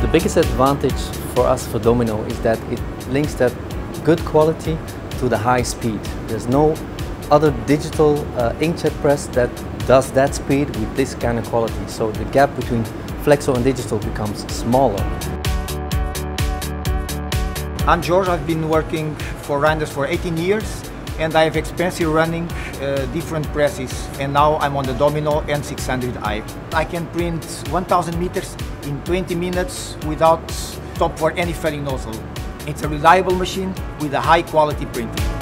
The biggest advantage for us for Domino is that it links that good quality to the high speed. There's no other digital uh, inkjet press that does that speed with this kind of quality. So the gap between flexo and digital becomes smaller. I'm George, I've been working for Reinders for 18 years and I have experience running uh, different presses and now I'm on the Domino N600i. I can print 1000 meters in 20 minutes without stop for any fairing nozzle. It's a reliable machine with a high quality printing.